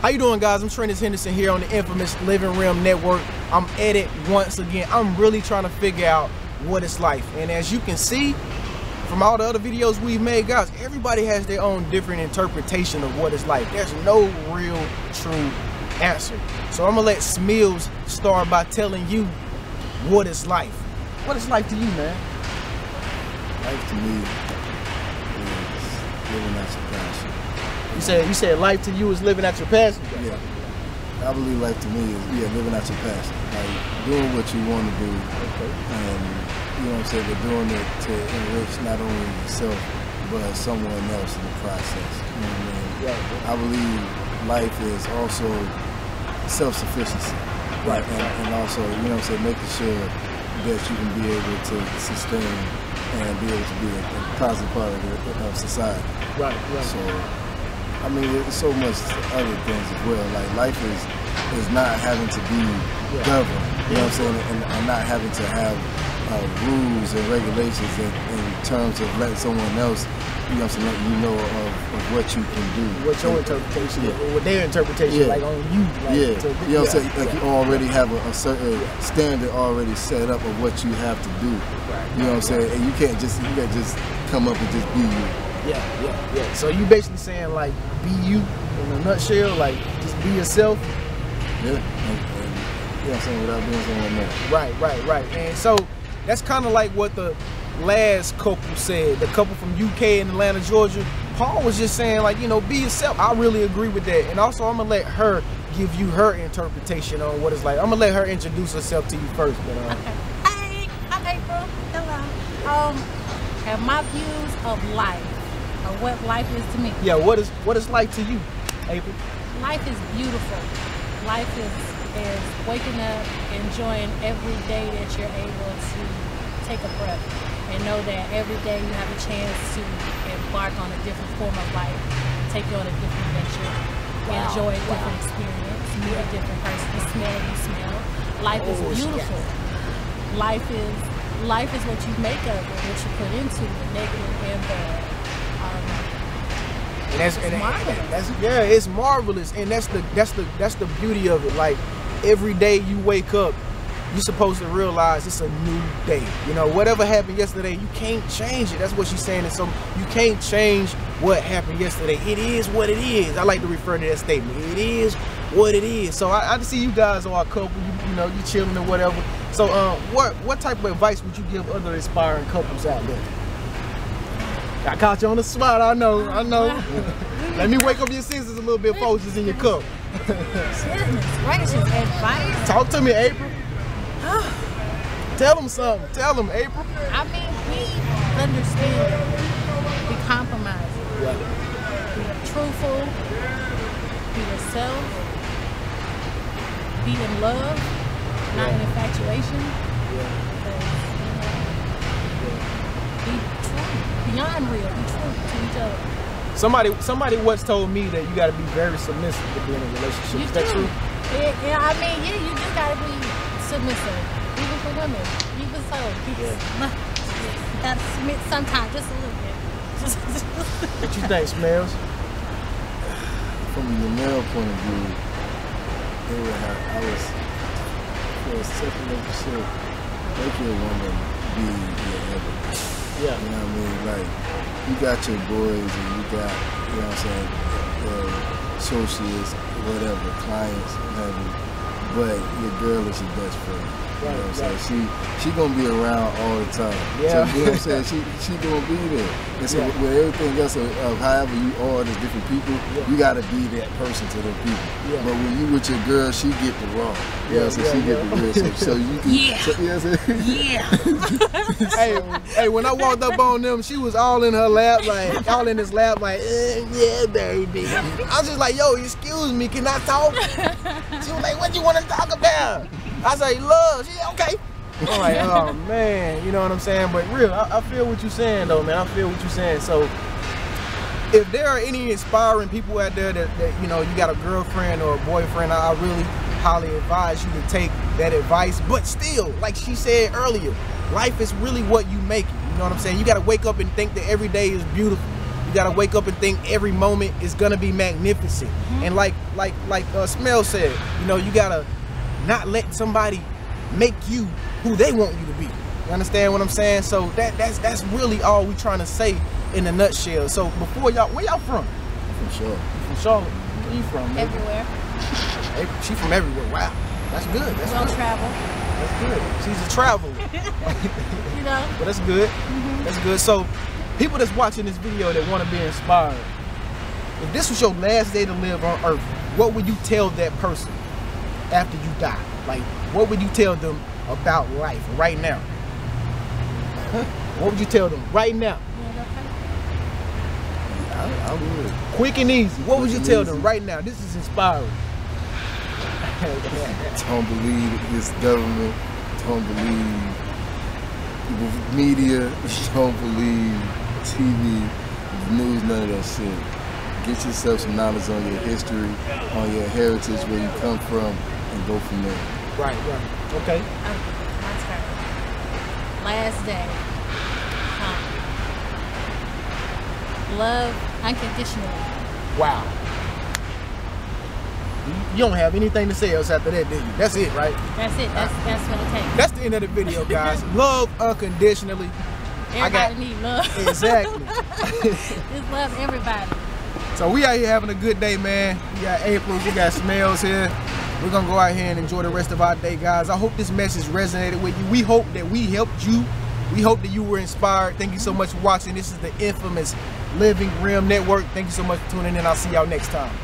How you doing guys? I'm Trenius Henderson here on the infamous Living Realm Network. I'm at it once again. I'm really trying to figure out what it's like. And as you can see from all the other videos we've made, guys, everybody has their own different interpretation of what it's like. There's no real true answer. So I'm gonna let Smills start by telling you what it's like. What it's like to you, man. Life to me is living out your passion. You said you said life to you is living at your passion. Yeah. I believe life to me is yeah, living out your passion. Like doing what you want to do. Okay. And you know what I'm saying, but doing it to enrich not only yourself but someone else in the process. You know what I mean? Yeah. I believe life is also self sufficiency. Right. And, and also, you know what I'm saying, making sure that you can be able to sustain and be able to be a, a positive part of, the, of society. Right, right. So, I mean, there's so much other things as well. Like life is is not having to be Yeah. governed. You know what I'm saying, and, and not having to have uh, rules and regulations in, in terms of letting someone else, you know what I'm saying, let you know of, of what you can do. What's your interpretation? Yeah. What their interpretation Yeah. like on you? Like, yeah, to- you know what I'm saying? Like you already have a, a certain standard already set up of what you have to do. Right, You know what I'm saying? And you can't just you can't just come up and just be you. Yeah, yeah, yeah. So you basically saying like be you in a nutshell, like just be yourself. Yeah. And, and, you know what I'm saying? Without being someone else. Right, right, right. And so that's kind of like what the last couple said, the couple from UK and Atlanta, Georgia. Paul was just saying like, you know, be yourself. I really agree with that. And also I'm gonna let her give you her interpretation on what it's like. I'm gonna let her introduce herself to you first, but um, Hey, I'm April. Hello. Um, and my views of life, or what life is to me. yeah, what is what it's like to you, April? Life is beautiful. Life is is waking up, enjoying every day that you're able to take a breath, and know that every day you have a chance to embark on a different form of life, take you on a different adventure, Wow, enjoy a wow. different experience, meet a different person, smell a new smell. Life Oh, is she got beautiful. life is life is what you make of it, what you put into it, negative and bad. And that's and that's yeah, it's marvelous, and that's the that's the that's the beauty of it. Like every day you wake up, you're supposed to realize it's a new day. You know, whatever happened yesterday, you can't change it. That's what she's saying. And so you can't change what happened yesterday. It is what it is. I like to refer to that statement. It is what it is. So I, I see you guys are a couple. You, you know, you chilling or whatever. So um, what what type of advice would you give other aspiring couples out there? I caught you on the spot. I know. I know. Let me wake up your senses a little bit, folks. It's in your cup. gracious, advice. Talk to me, April. Tell them something. Tell them, April. I mean, be understanding, be compromising, be truthful, be yourself, be in love, not in infatuation. Be beyond real, be true to each other. Somebody, somebody once told me that you got to be very submissive to be in a relationship. You Is that do. true? Yeah, yeah, I mean, yeah, you do gotta be submissive, even for women, even so. You gotta submit sometimes, just a little bit. What you think, Smills? From the male point of view, they would have I was for a second relationship, make your woman everything. Yeah. You know what I mean? Like, you got your boys and you got, you know what I'm saying, uh, associates, whatever, clients, whatever. But your girl is your best friend. You know what I'm Right, saying? She she gonna be around all the time. Yeah. So, you know what I'm saying? She she gonna be there. And so Yeah. with everything else of, of however you are, there's different people, Yeah. you gotta be that person to them people. Yeah. But when you with your girl, she get the raw. You know what I'm saying? Yeah, She yeah, get the real. So, so you can Yeah. so, you know what I'm saying? yeah. hey, hey, when I walked up on them, she was all in her lap, like all in his lap, like, eh, yeah, baby. I was just like, yo, excuse me, can I talk? She was like, what you want talk about? I say, love. She said, okay. I'm like, oh man, you know what I'm saying? But real, I, I feel what you're saying though, man. I feel what you're saying. So if there are any inspiring people out there that, that you know you got a girlfriend or a boyfriend, I, I really highly advise you to take that advice. But still, like she said earlier, life is really what you make it. You know what I'm saying? You got to wake up and think that every day is beautiful. You gotta wake up and think every moment is gonna be magnificent. And like like like uh, Smell said, you know, you gotta not let somebody make you who they want you to be. You understand what I'm saying? So that that's that's really all we're trying to say in a nutshell. So before y'all, where y'all from? For sure. You from Charlotte? Where you from? man? Everywhere. Hey, She from everywhere. Wow, that's good. That's Well good. traveled. That's good. She's a traveler. You know? But that's good. That's good. So, people that's watching this video that want to be inspired, if this was your last day to live on earth, what would you tell that person after you die? Like, what would you tell them about life right now? What would you tell them right now? I, I. Quick and easy. What would you tell easy. them right now? This is inspiring. Don't believe this government. Don't believe media. Don't believe TV, news, none of that shit. Get yourself some knowledge on your history, on your heritage, where you come from, and go from there. right, right. Okay. Okay, my turn. Last day. Huh. Love unconditionally. Wow. You- You don't have anything to say else after that, do you? That's it, right? That's it. That's that's what it takes. That's the end of the video, guys. Love unconditionally. I got- Everybody need love. Exactly. Just love everybody. so we out here having a good day, man. We got Aprils, we got Smills here. We're gonna go out here and enjoy the rest of our day, guys. I hope this message resonated with you. We hope that we helped you. We hope that you were inspired. Thank you so much for watching. This is the infamous Living Realm Network. Thank you so much for tuning in. I'll see y'all next time.